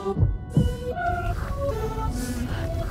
Oh, my God.